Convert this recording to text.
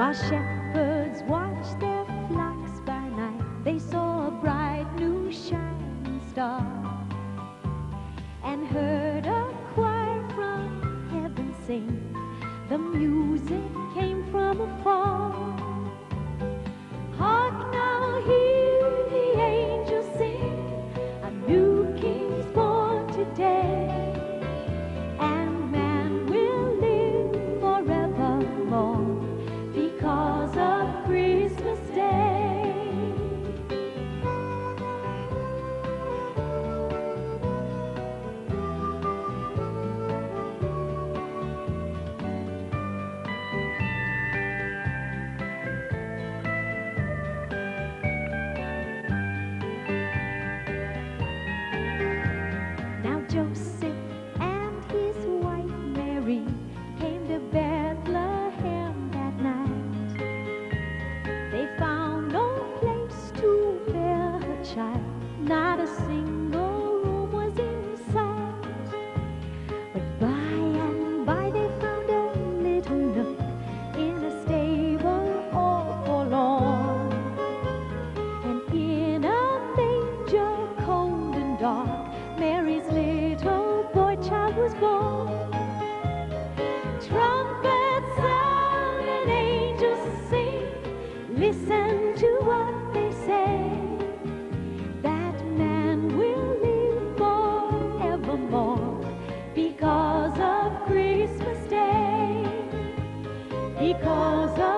While shepherds watched their flocks by night, they saw a bright new shining star and heard a choir from heaven sing. The music came from afar. child, not a single because